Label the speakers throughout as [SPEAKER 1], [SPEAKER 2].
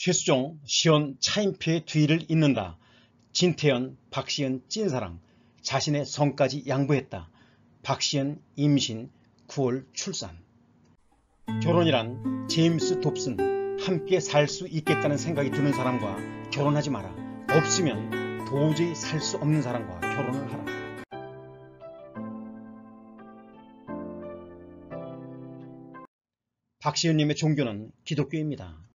[SPEAKER 1] 최수종, 시연, 차인표의 뒤를 잇는다. 진태현, 박시연 찐사랑, 자신의 성까지 양보했다. 박시연 임신, 9월 출산. 결혼이란 제임스 돕슨, 함께 살 수 있겠다는 생각이 드는 사람과 결혼하지 마라. 없으면 도저히 살 수 없는 사람과 결혼을 하라. 박시연님의 종교는 기독교입니다.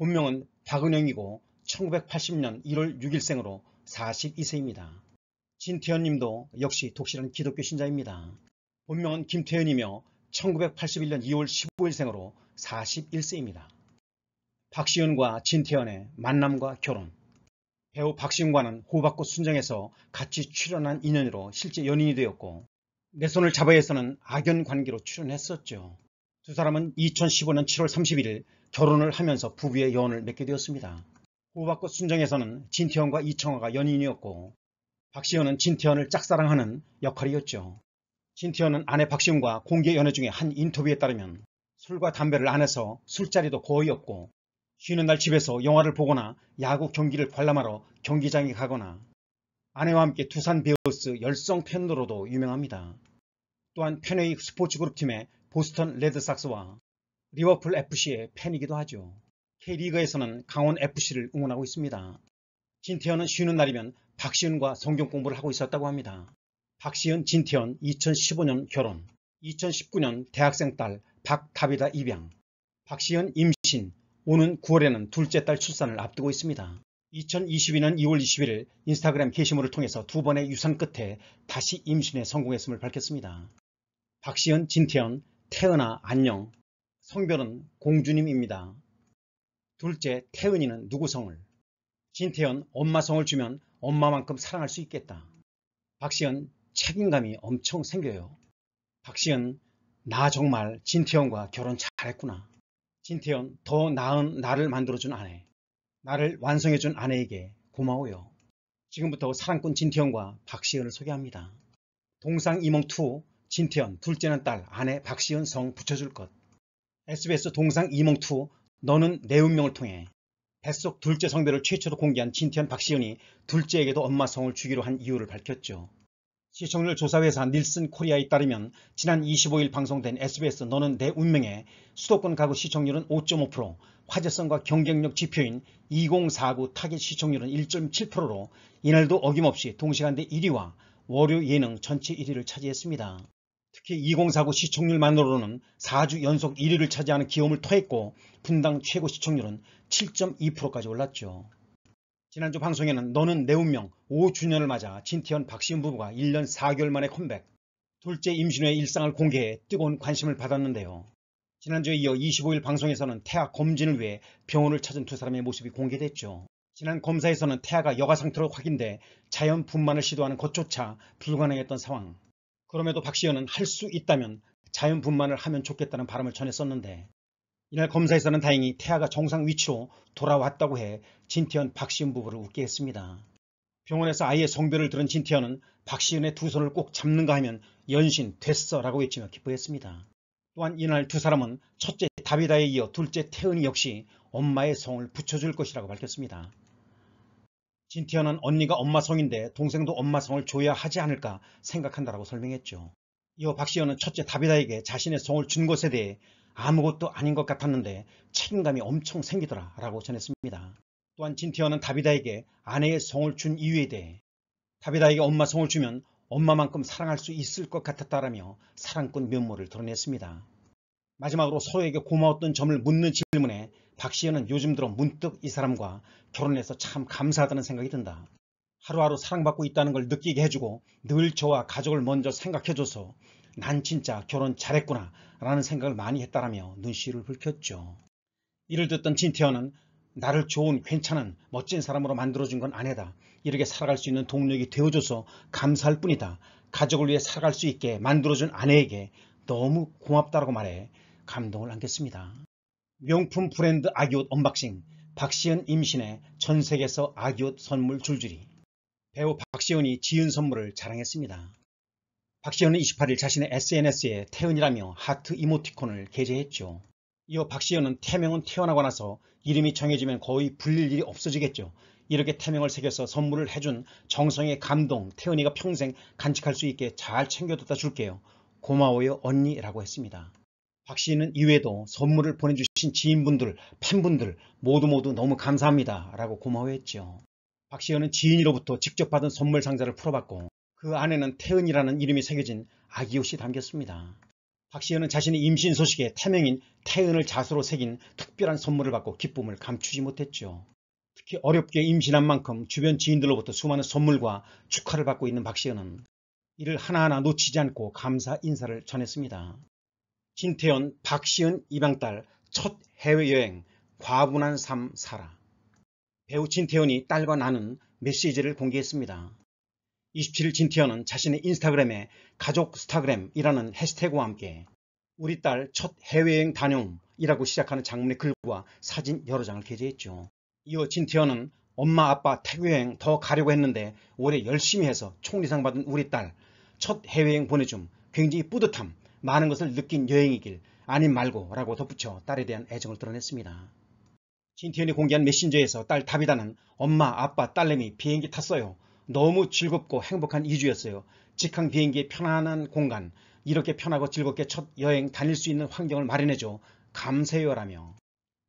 [SPEAKER 1] 본명은 박은영이고 1980년 1월 6일생으로 42세입니다. 진태현님도 역시 독실한 기독교 신자입니다. 본명은 김태현이며 1981년 2월 15일생으로 41세입니다. 박시연과 진태현의 만남과 결혼 배우 박시연과는 호박꽃 순정에서 같이 출연한 인연으로 실제 연인이 되었고 내 손을 잡아에서는 악연 관계로 출연했었죠. 두 사람은 2015년 7월 31일 결혼을 하면서 부부의 여원을 맺게 되었습니다. 호박꽃 순정에서는 진태현과 이청화가 연인이었고 박시현은 진태현을 짝사랑하는 역할이었죠. 진태현은 아내 박시훈과 공개 연애 중에 한 인터뷰에 따르면 술과 담배를 안 해서 술자리도 거의 없고 쉬는 날 집에서 영화를 보거나 야구 경기를 관람하러 경기장에 가거나 아내와 함께 두산 베어스 열성 팬으로도 유명합니다. 또한 펜웨이 스포츠그룹 팀의 보스턴 레드삭스와 리버풀 FC의 팬이기도 하죠. K리그에서는 강원 FC를 응원하고 있습니다. 진태현은 쉬는 날이면 박시은과 성경 공부를 하고 있었다고 합니다. 박시은, 진태현 2015년 결혼, 2019년 대학생 딸 박다비다 입양, 박시은 임신, 오는 9월에는 둘째 딸 출산을 앞두고 있습니다. 2022년 2월 21일 인스타그램 게시물을 통해서 두 번의 유산 끝에 다시 임신에 성공했음을 밝혔습니다. 박시은, 진태현, 태은아 안녕, 성별은 공주님입니다. 둘째 태은이는 누구 성을? 진태현 엄마 성을 주면 엄마만큼 사랑할 수 있겠다. 박시연 책임감이 엄청 생겨요. 박시연 나 정말 진태현과 결혼 잘했구나. 진태현 더 나은 나를 만들어준 아내. 나를 완성해준 아내에게 고마워요. 지금부터 사랑꾼 진태현과 박시연을 소개합니다. 동상 이몽2 진태현 둘째는 딸 아내 박시연 성 붙여줄 것. SBS 동상 이몽2 너는 내 운명을 통해 뱃속 둘째 성별을 최초로 공개한 진태현 박시연이 둘째에게도 엄마 성을 주기로 한 이유를 밝혔죠. 시청률 조사회사 닐슨 코리아에 따르면 지난 25일 방송된 SBS 너는 내 운명에 수도권 가구 시청률은 5.5%, 화제성과 경쟁력 지표인 2049 타겟 시청률은 1.7%로 이날도 어김없이 동시간대 1위와 월요 예능 전체 1위를 차지했습니다. 특히 2049 시청률만으로는 4주 연속 1위를 차지하는 기염을 토했고 분당 최고 시청률은 7.2%까지 올랐죠. 지난주 방송에는 너는 내 운명 5주년을 맞아 진태현 박시은 부부가 1년 4개월 만에 컴백 둘째 임신 후의 일상을 공개해 뜨거운 관심을 받았는데요. 지난주에 이어 25일 방송에서는 태아 검진을 위해 병원을 찾은 두 사람의 모습이 공개됐죠. 지난 검사에서는 태아가 여가 상태로 확인돼 자연 분만을 시도하는 것조차 불가능했던 상황. 그럼에도 박시현은 할 수 있다면 자연 분만을 하면 좋겠다는 바람을 전했었는데 이날 검사에서는 다행히 태아가 정상 위치로 돌아왔다고 해 진태현 박시은 부부를 웃게 했습니다. 병원에서 아이의 성별을 들은 진태현은 박시은의 두 손을 꼭 잡는가 하면 연신 됐어 라고 외치며 기뻐했습니다. 또한 이날 두 사람은 첫째 다비다에 이어 둘째 태은이 역시 엄마의 성을 붙여줄 것이라고 밝혔습니다. 진태현은 언니가 엄마 성인데 동생도 엄마 성을 줘야 하지 않을까 생각한다라고 설명했죠. 이어 박시현은 첫째 다비다에게 자신의 성을 준 것에 대해 아무것도 아닌 것 같았는데 책임감이 엄청 생기더라 라고 전했습니다. 또한 진태현은 다비다에게 아내의 성을 준 이유에 대해 다비다에게 엄마 성을 주면 엄마만큼 사랑할 수 있을 것 같았다라며 사랑꾼 면모를 드러냈습니다. 마지막으로 서로에게 고마웠던 점을 묻는 질문에 박시현은 요즘 들어 문득 이 사람과 결혼해서 참 감사하다는 생각이 든다. 하루하루 사랑받고 있다는 걸 느끼게 해주고 늘 저와 가족을 먼저 생각해줘서 난 진짜 결혼 잘했구나 라는 생각을 많이 했다라며 눈시울을 붉혔죠. 이를 듣던 진태현은 나를 좋은 괜찮은 멋진 사람으로 만들어준 건 아내다. 이렇게 살아갈 수 있는 동력이 되어줘서 감사할 뿐이다. 가족을 위해 살아갈 수 있게 만들어준 아내에게 너무 고맙다라고 말해 감동을 안겼습니다. 명품 브랜드 아기옷 unboxing 박시은 임신에 전세계에서 아기옷 선물 줄줄이 배우 박시은이 지은 선물을 자랑했습니다. 박시은은 28일 자신의 SNS에 태은이라며 하트 이모티콘을 게재했죠. 이어 박시연은 태명은 태어나고 나서 이름이 정해지면 거의 불릴 일이 없어지겠죠. 이렇게 태명을 새겨서 선물을 해준 정성의 감동 태연이가 평생 간직할 수 있게 잘 챙겨뒀다 줄게요. 고마워요 언니라고 했습니다. 박시인은 이외에도 선물을 보내주신 지인분들, 팬분들 모두 모두 너무 감사합니다 라고 고마워했죠. 박시연은 지인으로부터 직접 받은 선물 상자를 풀어봤고 그 안에는 태은이라는 이름이 새겨진 아기 옷이 담겼습니다. 박시연은 자신의 임신 소식에 태명인 태은을 자수로 새긴 특별한 선물을 받고 기쁨을 감추지 못했죠. 특히 어렵게 임신한 만큼 주변 지인들로부터 수많은 선물과 축하를 받고 있는 박시연은 이를 하나하나 놓치지 않고 감사 인사를 전했습니다. 진태현, 박시은 입양딸 첫 해외여행 과분한 삶 살아 배우 진태현이 딸과 나는 메시지를 공개했습니다. 27일 진태현은 자신의 인스타그램에 가족 스타그램이라는 해시태그와 함께 우리 딸 첫 해외여행 다녀이라고 시작하는 장문의 글과 사진 여러 장을 게재했죠. 이어 진태현은 엄마 아빠 태교여행 더 가려고 했는데 올해 열심히 해서 총리상 받은 우리 딸 첫 해외여행 보내줌 굉장히 뿌듯함 많은 것을 느낀 여행이길 아님 말고 라고 덧붙여 딸에 대한 애정을 드러냈습니다. 진태현이 공개한 메신저에서 딸 다비다는 엄마 아빠 딸내미 비행기 탔어요. 너무 즐겁고 행복한 2주였어요. 직항 비행기의 편안한 공간 이렇게 편하고 즐겁게 첫 여행 다닐 수 있는 환경을 마련해줘 감사해요라며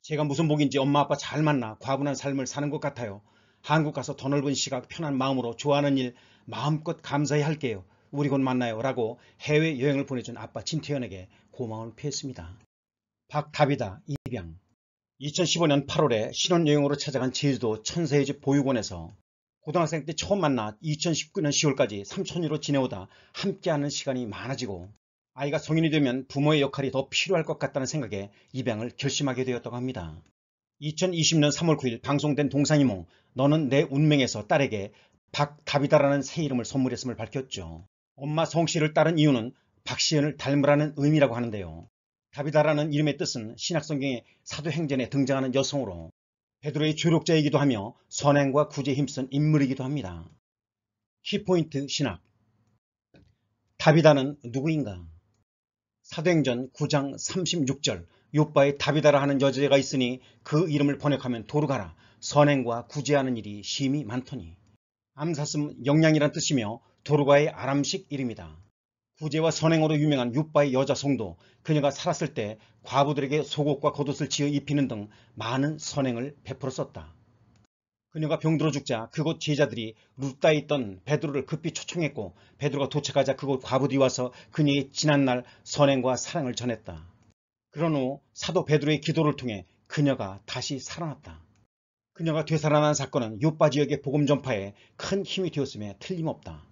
[SPEAKER 1] 제가 무슨 복인지 엄마 아빠 잘 만나 과분한 삶을 사는 것 같아요. 한국 가서 더 넓은 시각 편한 마음으로 좋아하는 일 마음껏 감사히 할게요. 우리 곧 만나요 라고 해외여행을 보내준 아빠 진태현에게 고마움을 표했습니다. 박다비다 입양 2015년 8월에 신혼여행으로 찾아간 제주도 천사의 집 보육원에서 고등학생 때 처음 만나 2019년 10월까지 삼촌으로 지내오다 함께하는 시간이 많아지고 아이가 성인이 되면 부모의 역할이 더 필요할 것 같다는 생각에 입양을 결심하게 되었다고 합니다. 2020년 3월 9일 방송된 동상이몽 너는 내 운명에서 딸에게 박다비다라는 새 이름을 선물했음을 밝혔죠. 엄마 성씨를 따른 이유는 박시연을 닮으라는 의미라고 하는데요. 다비다라는 이름의 뜻은 신약성경의 사도행전에 등장하는 여성으로 베드로의 조력자이기도 하며 선행과 구제에 힘쓴 인물이기도 합니다. 키포인트 신학 다비다는 누구인가? 사도행전 9장 36절 요바의 다비다라 하는 여자가 있으니 그 이름을 번역하면 도르가라 선행과 구제하는 일이 심히 많더니 암사슴 영양이란 뜻이며 도르가의 아람식 이름이다. 구제와 선행으로 유명한 육바의 여자 성도 그녀가 살았을 때 과부들에게 속옷과 겉옷을 지어 입히는 등 많은 선행을 베풀었었다. 그녀가 병들어 죽자 그곳 제자들이 루따에 있던 베드로를 급히 초청했고 베드로가 도착하자 그곳 과부들이 와서 그녀의 지난날 선행과 사랑을 전했다. 그런 후 사도 베드로의 기도를 통해 그녀가 다시 살아났다. 그녀가 되살아난 사건은 요빠 지역의 복음 전파에 큰 힘이 되었음에 틀림없다.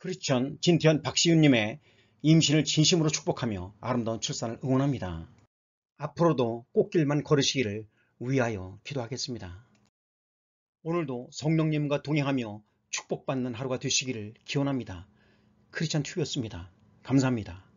[SPEAKER 1] 크리스천 진태현 박시윤님의 임신을 진심으로 축복하며 아름다운 출산을 응원합니다. 앞으로도 꽃길만 걸으시기를 위하여 기도하겠습니다. 오늘도 성령님과 동행하며 축복받는 하루가 되시기를 기원합니다. 크리스천 튜였습니다. 감사합니다.